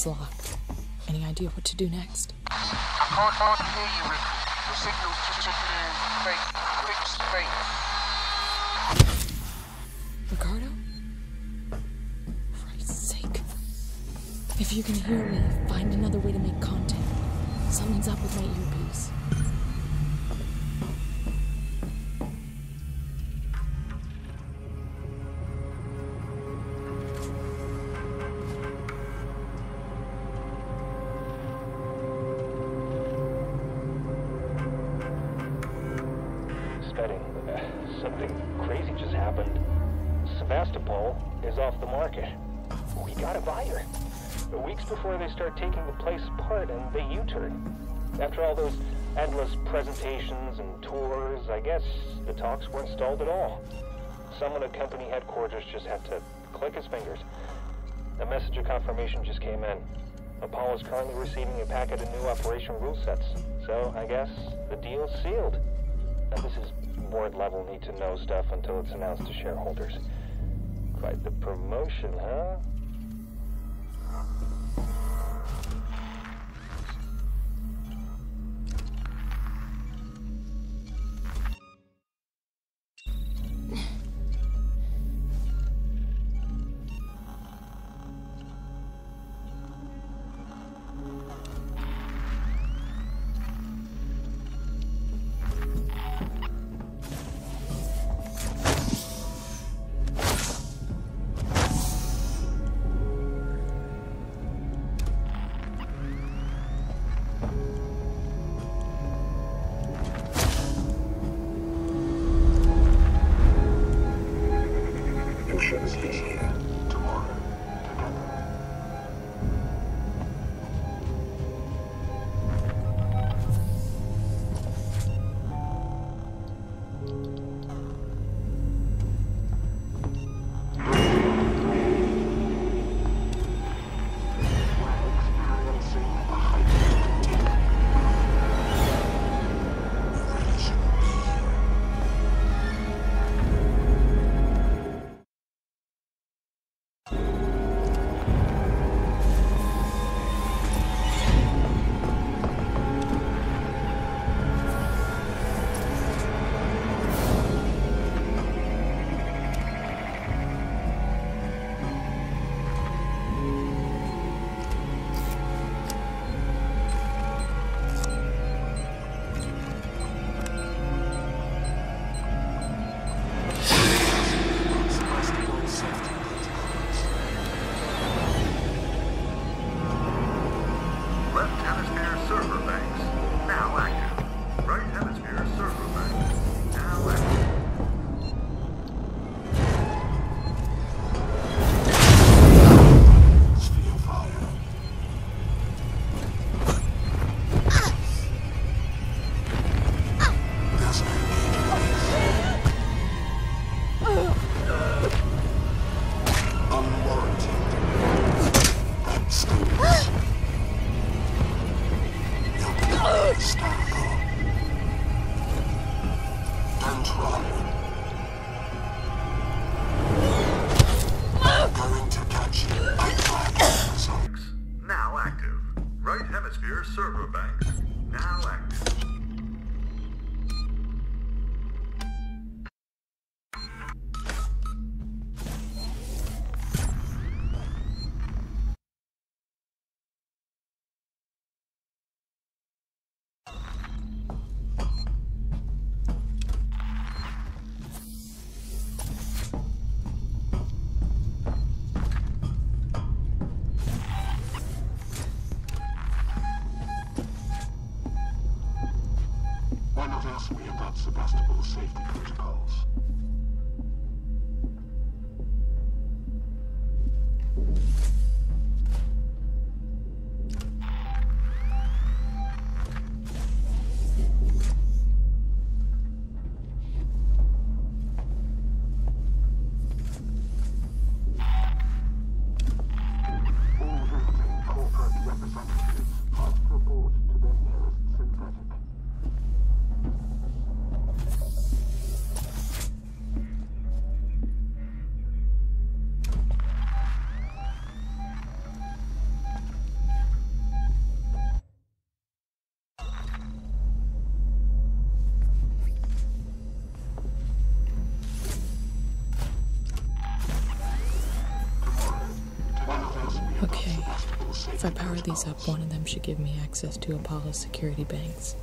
is locked. Any idea what to do next? I can't hardly hear you, Ricky. The signal's just fake. Ricardo? Christ's sake. If you can hear me, find another way to make contact. Something's up with my earpiece. Happened. Sevastopol is off the market. We got a buyer. Weeks before they start taking the place apart and they U-turn. After all those endless presentations and tours, I guess the talks weren't stalled at all. Someone at company headquarters just had to click his fingers. A message of confirmation just came in. Apollo is currently receiving a packet of new operation rule sets. So, I guess the deal's sealed. This is board level need to know stuff until it's announced to shareholders. Quite the promotion, huh? Sevastopol's safety protocols? If I power these up, one of them should give me access to Apollo's security banks.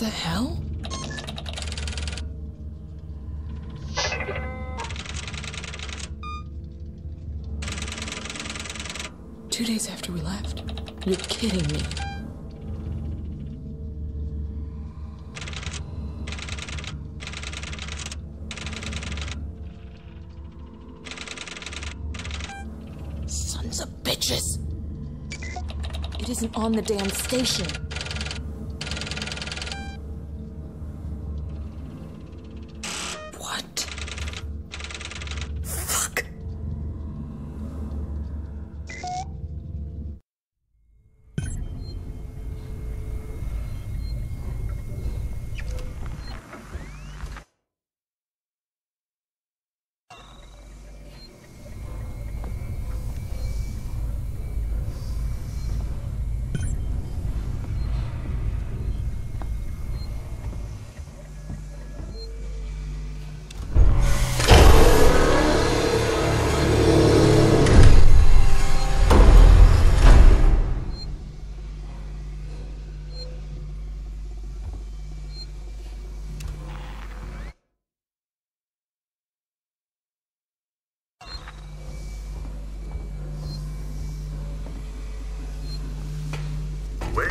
the hell? Two days after we left. You're kidding me. Sons of bitches! It isn't on the damn station.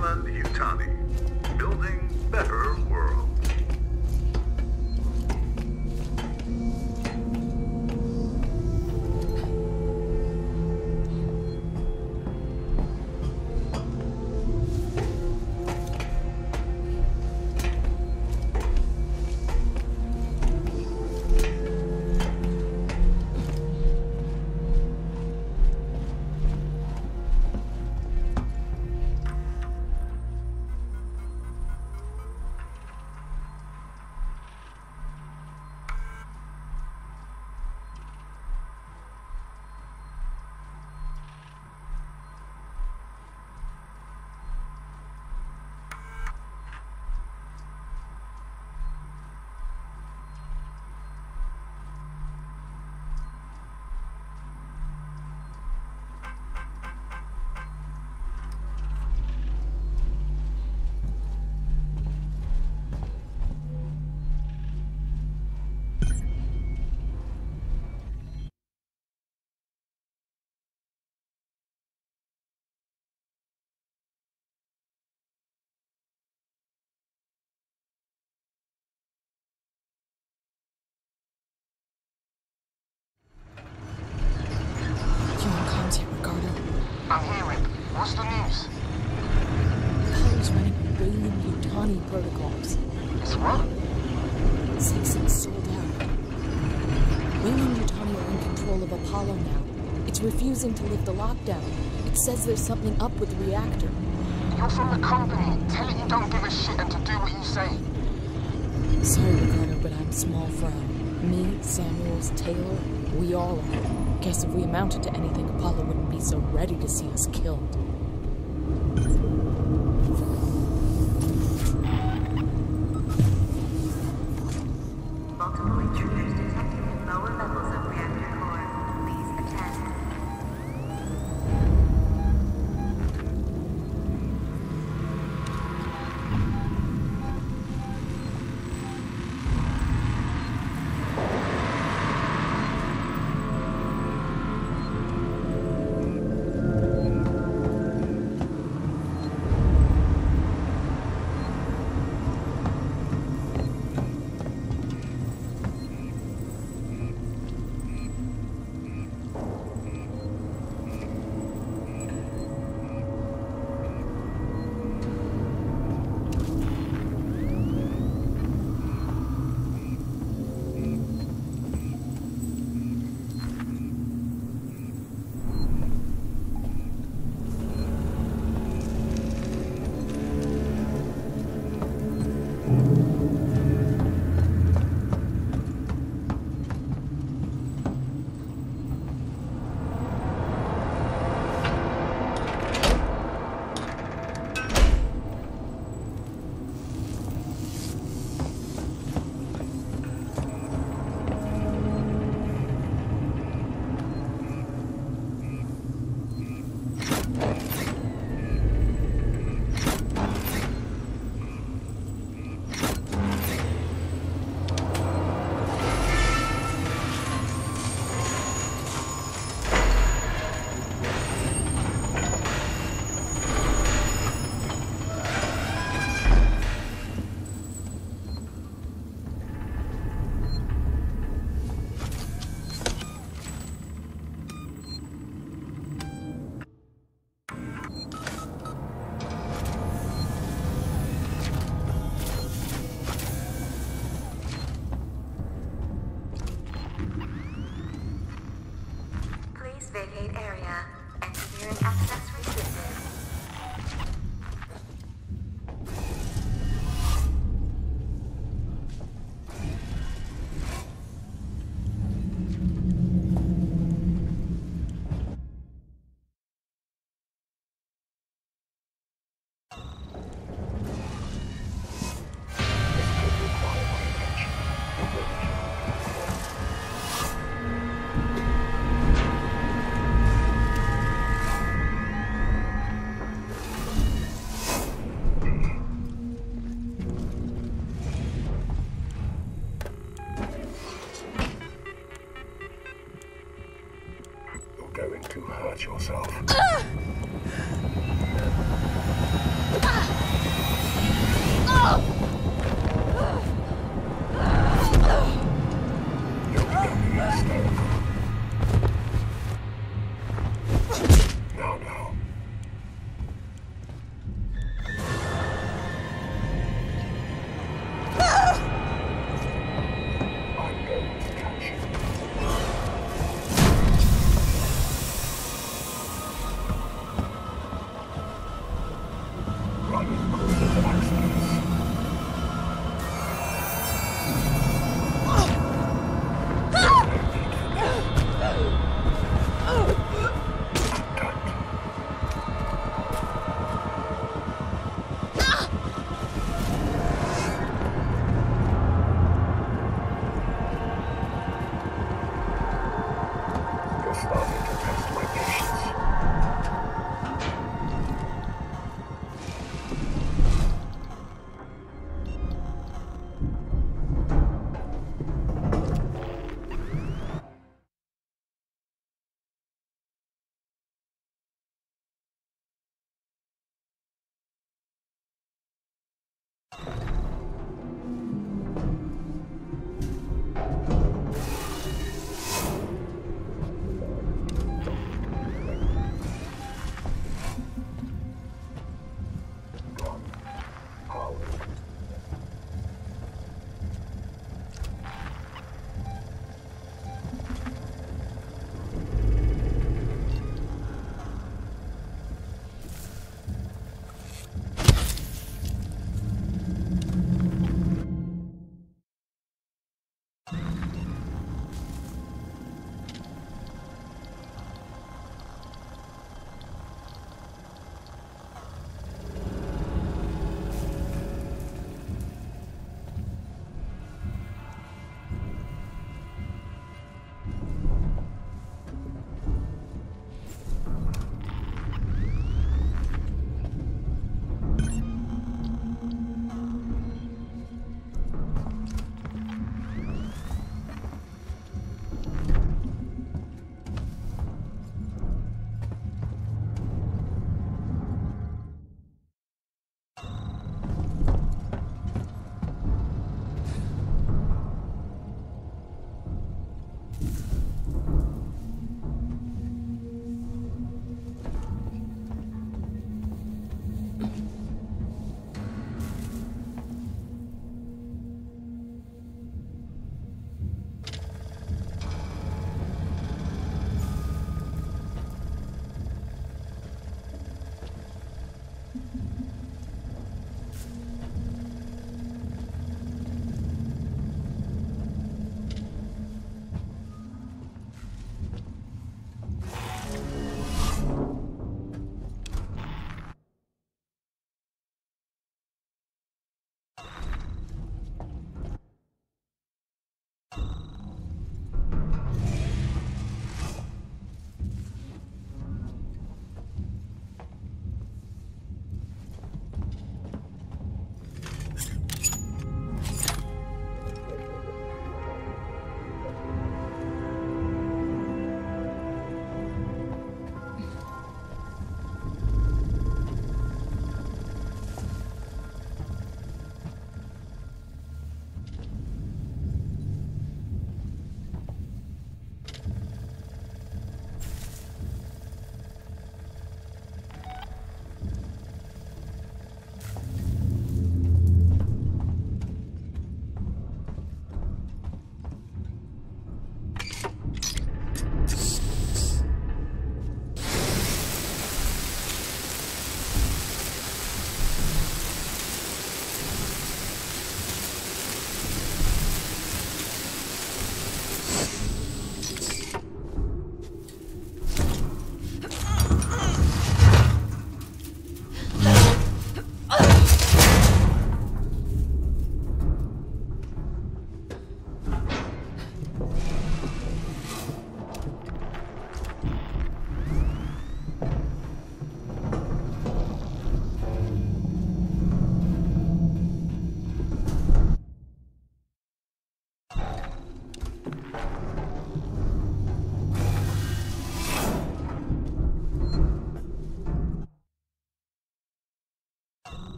Weyland Yutani. Building better It's refusing to lift the lockdown. It says there's something up with the reactor. You're from the company. Tell it you don't give a shit and to do what you say. Sorry, Ricardo, but I'm small fry. Me, Samuels, Taylor, we all are. Guess if we amounted to anything, Apollo wouldn't be so ready to see us killed.